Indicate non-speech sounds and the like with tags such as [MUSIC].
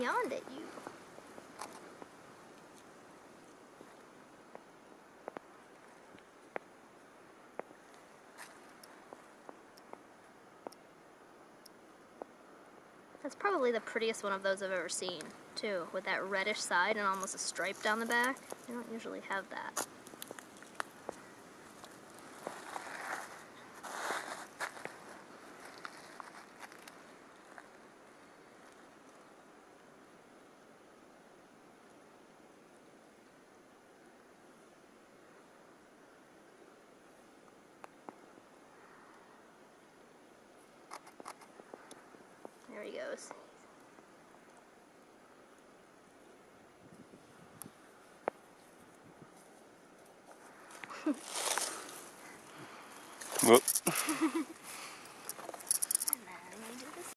yawned at you. That's probably the prettiest one of those I've ever seen, too, with that reddish side and almost a stripe down the back. They don't usually have that. There he goes. Whoop. [LAUGHS]